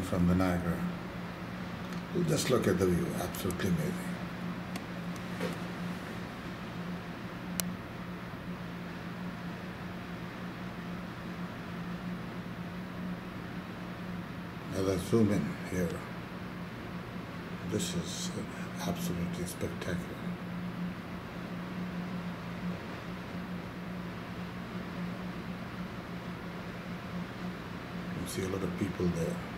from the Niagara. Just look at the view, absolutely amazing. I zoom in here, this is absolutely spectacular. You see a lot of people there.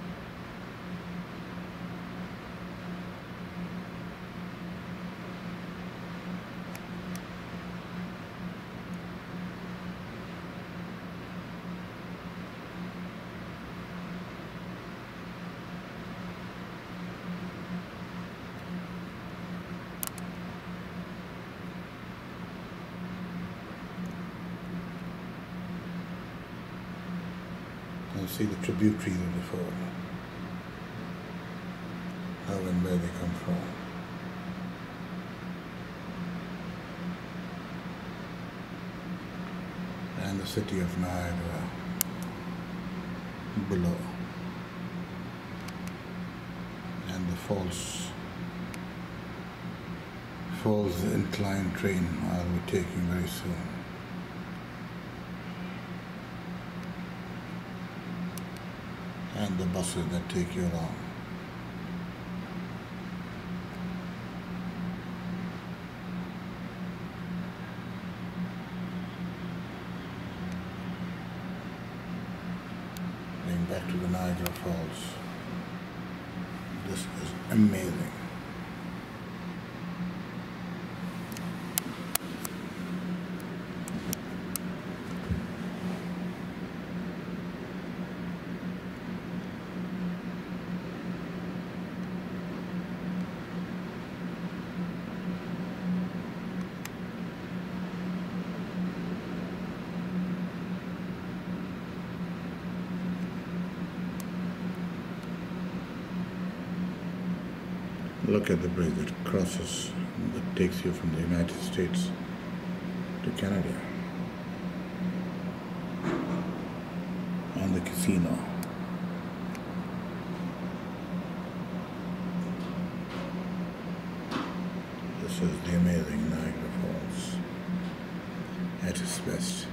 And see the tributaries of the. How and where they come from. And the city of Niagara below. And the falls falls inclined train I'll be taking very soon. And the buses that take you around. Going back to the Niagara Falls. This is amazing. Look at the bridge that crosses, that takes you from the United States to Canada. And the casino. This is the amazing Niagara Falls at its best.